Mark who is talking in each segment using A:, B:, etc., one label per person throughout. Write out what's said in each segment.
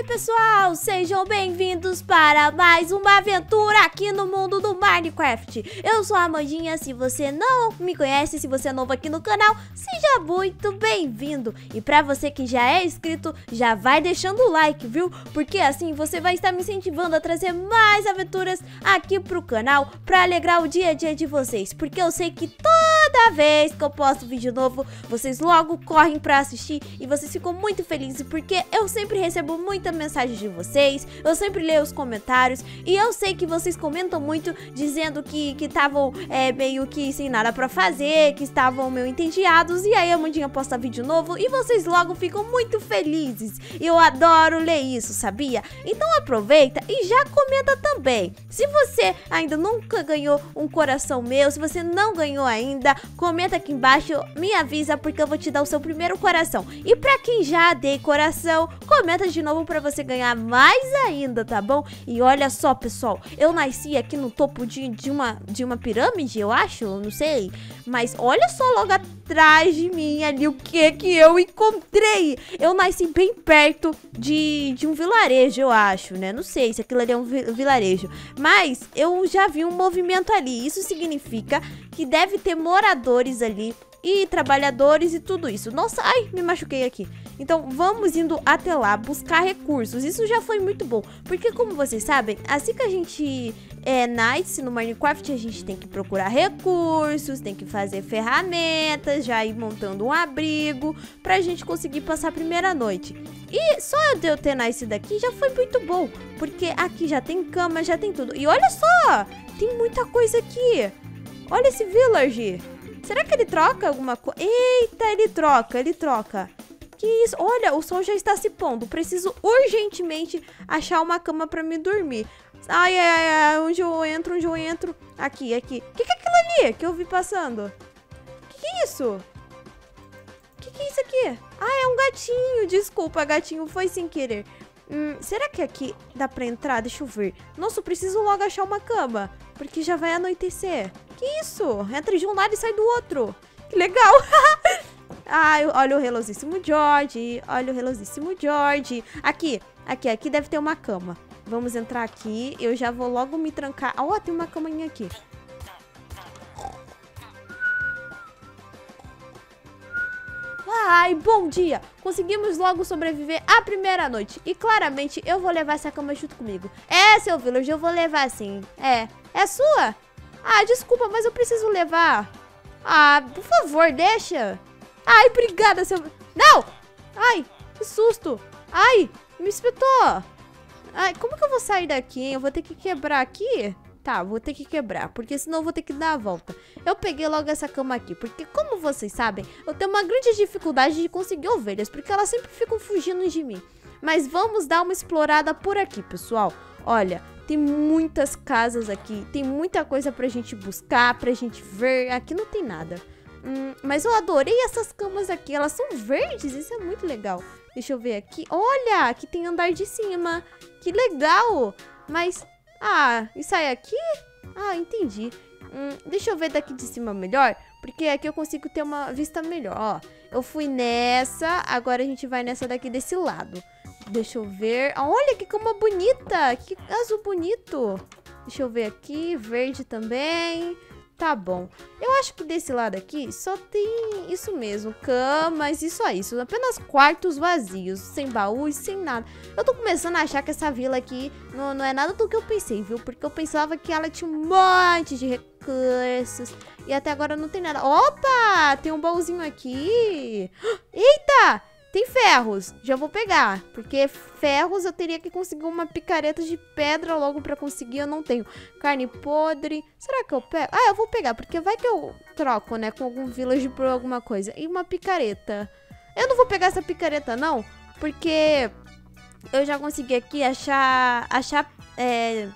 A: aí, pessoal? Sejam bem-vindos para mais uma aventura aqui no mundo do Minecraft. Eu sou a Amandinha, se você não me conhece, se você é novo aqui no canal, seja muito bem-vindo. E para você que já é inscrito, já vai deixando o like, viu? Porque assim você vai estar me incentivando a trazer mais aventuras aqui pro canal para alegrar o dia a dia de vocês. Porque eu sei que toda vez que eu posto vídeo novo, vocês logo correm para assistir e vocês ficam muito felizes porque eu sempre recebo muita mensagem de vocês, eu sempre leio os comentários e eu sei que vocês comentam muito dizendo que estavam é, meio que sem nada pra fazer, que estavam meio entediados e aí a Mandinha posta vídeo novo e vocês logo ficam muito felizes. Eu adoro ler isso, sabia? Então aproveita e já comenta também. Se você ainda nunca ganhou um coração meu, se você não ganhou ainda, comenta aqui embaixo, me avisa porque eu vou te dar o seu primeiro coração. E pra quem já dei coração, comenta de novo para você ganhar mais ainda, tá bom? E olha só, pessoal, eu nasci aqui no topo de, de, uma, de uma pirâmide, eu acho, não sei. Mas olha só logo atrás de mim ali o que que eu encontrei. Eu nasci bem perto de, de um vilarejo, eu acho, né? Não sei se aquilo ali é um vilarejo. Mas eu já vi um movimento ali. Isso significa que deve ter moradores ali e trabalhadores e tudo isso. Nossa, ai, me machuquei aqui. Então vamos indo até lá buscar recursos. Isso já foi muito bom, porque como vocês sabem, assim que a gente é nice no Minecraft, a gente tem que procurar recursos, tem que fazer ferramentas, já ir montando um abrigo pra gente conseguir passar a primeira noite. E só eu ter nice daqui já foi muito bom, porque aqui já tem cama, já tem tudo. E olha só, tem muita coisa aqui. Olha esse village. Será que ele troca alguma coisa? Eita, ele troca, ele troca. Que isso? Olha, o sol já está se pondo. Preciso urgentemente achar uma cama para me dormir. Ai, ai, ai, onde eu entro, onde eu entro? Aqui, aqui. O que, que é aquilo ali que eu vi passando? Que que é isso? Que que é isso aqui? Ah, é um gatinho. Desculpa, gatinho, foi sem querer. Hum, será que aqui dá pra entrar? Deixa eu ver. Nossa, eu preciso logo achar uma cama. Porque já vai anoitecer. Que isso? Entra de um lado e sai do outro. Que legal. Ai, olha o relosíssimo George. Olha o relosíssimo George. Aqui, aqui, aqui deve ter uma cama. Vamos entrar aqui. Eu já vou logo me trancar. Ó, oh, tem uma caminha aqui. Ai, bom dia! Conseguimos logo sobreviver à primeira noite. E claramente eu vou levar essa cama junto comigo. É, seu village, eu vou levar sim. É. É sua? Ah, desculpa, mas eu preciso levar. Ah, por favor, deixa. Ai, obrigada, seu... Não! Ai, que susto. Ai, me espetou. Ai, como que eu vou sair daqui, hein? Eu vou ter que quebrar aqui? Tá, vou ter que quebrar, porque senão eu vou ter que dar a volta. Eu peguei logo essa cama aqui, porque como vocês sabem, eu tenho uma grande dificuldade de conseguir ovelhas, porque elas sempre ficam fugindo de mim. Mas vamos dar uma explorada por aqui, pessoal. Olha, tem muitas casas aqui, tem muita coisa pra gente buscar, pra gente ver. Aqui não tem nada. Hum, mas eu adorei essas camas aqui. Elas são verdes, isso é muito legal. Deixa eu ver aqui. Olha, aqui tem andar de cima. Que legal. Mas, ah, e sai aqui? Ah, entendi. Hum, deixa eu ver daqui de cima melhor. Porque aqui eu consigo ter uma vista melhor. Ó, eu fui nessa. Agora a gente vai nessa daqui desse lado. Deixa eu ver. Olha que cama bonita. Que azul bonito. Deixa eu ver aqui. Verde também. Tá bom. Eu acho que desse lado aqui só tem isso mesmo, camas e só isso. Apenas quartos vazios, sem baús, sem nada. Eu tô começando a achar que essa vila aqui não, não é nada do que eu pensei, viu? Porque eu pensava que ela tinha um monte de recursos. E até agora não tem nada. Opa! Tem um baúzinho aqui. Eita! Tem ferros, já vou pegar, porque ferros eu teria que conseguir uma picareta de pedra logo pra conseguir, eu não tenho. Carne podre, será que eu pego? Ah, eu vou pegar, porque vai que eu troco, né, com algum village por alguma coisa. E uma picareta. Eu não vou pegar essa picareta, não, porque eu já consegui aqui achar, achar, é,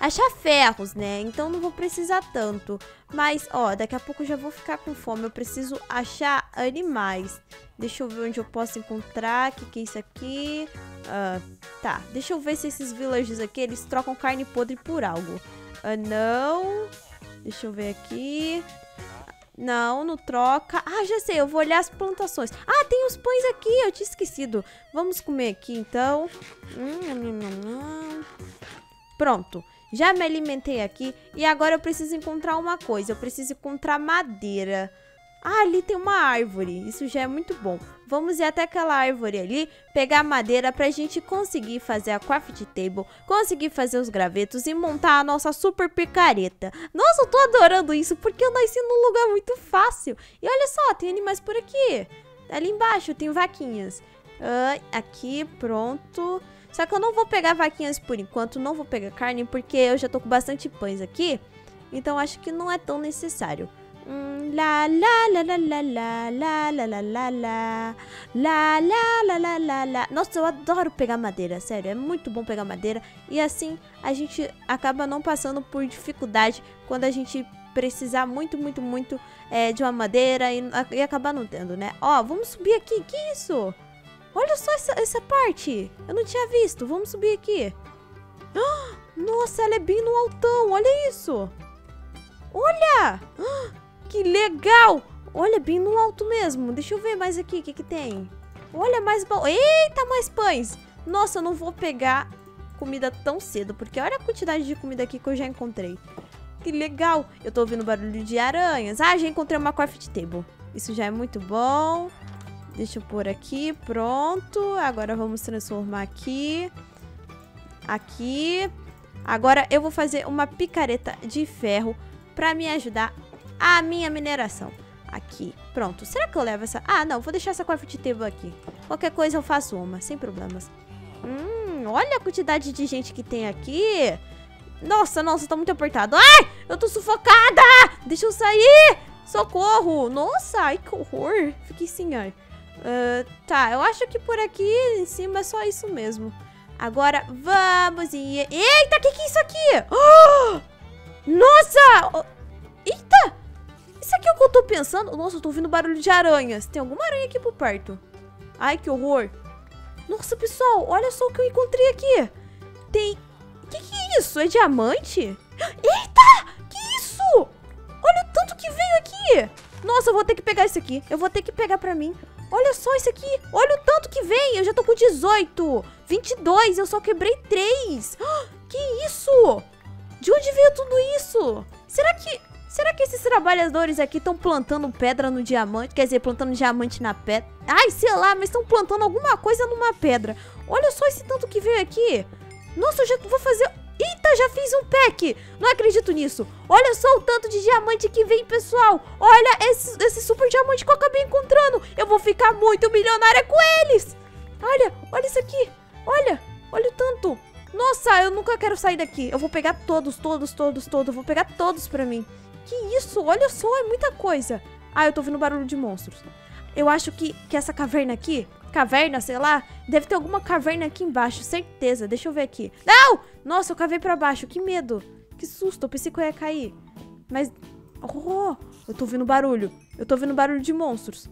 A: achar ferros, né? Então não vou precisar tanto. Mas, ó, daqui a pouco eu já vou ficar com fome. Eu preciso achar animais. Deixa eu ver onde eu posso encontrar. O que, que é isso aqui? Uh, tá, deixa eu ver se esses villagers aqui, eles trocam carne podre por algo. Uh, não. Deixa eu ver aqui. Não, não troca. Ah, já sei, eu vou olhar as plantações. Ah, tem os pães aqui, eu tinha esquecido. Vamos comer aqui, então. Hum, Pronto, já me alimentei aqui. E agora eu preciso encontrar uma coisa. Eu preciso encontrar madeira. Ah, ali tem uma árvore. Isso já é muito bom. Vamos ir até aquela árvore ali, pegar madeira pra gente conseguir fazer a craft table, conseguir fazer os gravetos e montar a nossa super picareta. Nossa, eu tô adorando isso porque eu nasci num lugar muito fácil. E olha só, tem animais por aqui. Ali embaixo tem vaquinhas. Ah, aqui, pronto. Só que eu não vou pegar vaquinhas por enquanto, não vou pegar carne porque eu já tô com bastante pães aqui. Então acho que não é tão necessário. Hum, lá, lá, lá, lá, lá, lá, lá, lá, lá, lá, lá, lá, lá, lá, lá, lá. Nossa, eu adoro pegar madeira, sério, é muito bom pegar madeira. E assim, a gente acaba não passando por dificuldade quando a gente precisar muito, muito, muito é, de uma madeira e, e acabar não tendo, né? Ó, vamos subir aqui, que isso? Olha só essa, essa parte, eu não tinha visto, vamos subir aqui. Nossa, ela é bem no altão, olha isso. Olha! Que legal! Olha, bem no alto mesmo. Deixa eu ver mais aqui, o que que tem? Olha, mais... Eita, mais pães! Nossa, eu não vou pegar comida tão cedo, porque olha a quantidade de comida aqui que eu já encontrei. Que legal! Eu tô ouvindo barulho de aranhas. Ah, já encontrei uma craft table. Isso já é muito bom. Deixa eu pôr aqui, pronto. Agora vamos transformar aqui. Aqui. Agora eu vou fazer uma picareta de ferro pra me ajudar a minha mineração. Aqui, pronto. Será que eu levo essa... Ah, não, vou deixar essa craft table aqui. Qualquer coisa eu faço uma, sem problemas. Hum, olha a quantidade de gente que tem aqui. Nossa, nossa, tá muito apertado. Ai, eu tô sufocada! Deixa eu sair! Socorro! Nossa, ai, que horror. Fiquei sem ar. Uh, tá, eu acho que por aqui em cima é só isso mesmo. Agora, vamos e... Eita, o que que é isso aqui? Oh! Nossa! Eita! Isso aqui é o que eu tô pensando? Nossa, eu tô ouvindo barulho de aranhas. Tem alguma aranha aqui por perto? Ai, que horror. Nossa, pessoal, olha só o que eu encontrei aqui. Tem... O que, que é isso? É diamante? Eita! Que isso? Olha o tanto que veio aqui. Nossa, eu vou ter que pegar isso aqui. Eu vou ter que pegar pra mim. Olha só isso aqui. Olha o tanto que vem. Eu já tô com 18. 22. Eu só quebrei 3. Que isso? De onde veio tudo isso? Será que... Será que esses trabalhadores aqui estão plantando pedra no diamante? Quer dizer, plantando diamante na pedra? Ai, sei lá, mas estão plantando alguma coisa numa pedra. Olha só esse tanto que veio aqui. Nossa, eu já vou fazer... Eita, já fiz um pack. Não acredito nisso. Olha só o tanto de diamante que vem, pessoal. Olha esse, esse super diamante que eu acabei encontrando. Eu vou ficar muito milionária com eles. Olha, olha isso aqui. Olha, olha o tanto. Nossa, eu nunca quero sair daqui. Eu vou pegar todos, todos, todos, todos. Eu vou pegar todos pra mim. Que isso? Olha só, é muita coisa. Ah, eu tô ouvindo barulho de monstros. Eu acho que, que essa caverna aqui, caverna, sei lá, deve ter alguma caverna aqui embaixo, certeza. Deixa eu ver aqui. Não! Nossa, eu cavei pra baixo, que medo. Que susto, eu pensei que eu ia cair. Mas, oh, eu tô ouvindo barulho. Eu tô ouvindo barulho de monstros.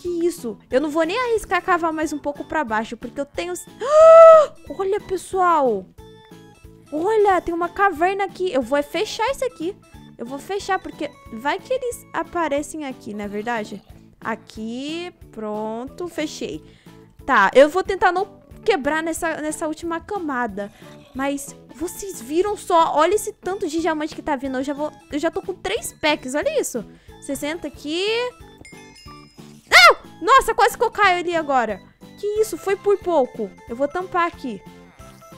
A: Que isso? Eu não vou nem arriscar cavar mais um pouco pra baixo, porque eu tenho... Ah! Olha, pessoal! Olha, tem uma caverna aqui. Eu vou fechar isso aqui. Eu vou fechar, porque vai que eles aparecem aqui, não é verdade? Aqui, pronto, fechei. Tá, eu vou tentar não quebrar nessa, nessa última camada. Mas vocês viram só, olha esse tanto de diamante que tá vindo. Eu já, vou, eu já tô com três packs, olha isso. 60 aqui. Não! Nossa, quase que eu caio ali agora. Que isso, foi por pouco. Eu vou tampar aqui.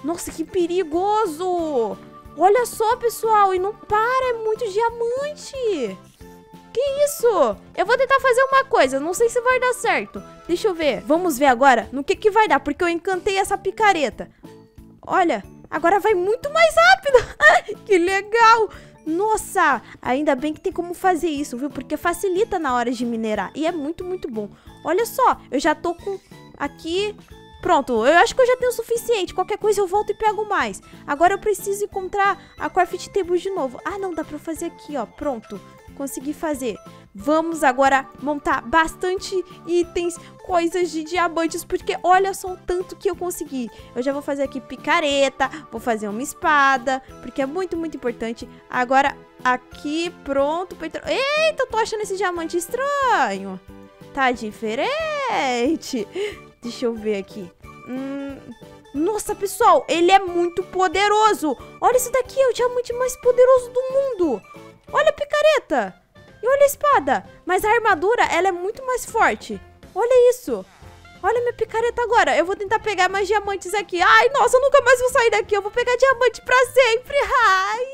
A: Nossa, que perigoso! Olha só, pessoal, e não para, é muito diamante. Que isso? Eu vou tentar fazer uma coisa, não sei se vai dar certo. Deixa eu ver, vamos ver agora no que que vai dar, porque eu encantei essa picareta. Olha, agora vai muito mais rápido. que legal. Nossa, ainda bem que tem como fazer isso, viu? Porque facilita na hora de minerar e é muito, muito bom. Olha só, eu já tô com aqui Pronto, eu acho que eu já tenho o suficiente. Qualquer coisa eu volto e pego mais. Agora eu preciso encontrar a craft table de novo. Ah, não, dá pra fazer aqui, ó. Pronto, consegui fazer. Vamos agora montar bastante itens, coisas de diamantes, porque olha só o tanto que eu consegui. Eu já vou fazer aqui picareta, vou fazer uma espada, porque é muito, muito importante. Agora, aqui, pronto. Eita, eu tô achando esse diamante estranho. Tá diferente. Deixa eu ver aqui. Hum... Nossa, pessoal, ele é muito poderoso. Olha esse daqui, é o diamante mais poderoso do mundo. Olha a picareta! E olha a espada! Mas a armadura, ela é muito mais forte. Olha isso! Olha minha picareta agora. Eu vou tentar pegar mais diamantes aqui. Ai, nossa, eu nunca mais vou sair daqui. Eu vou pegar diamante pra sempre. Ai!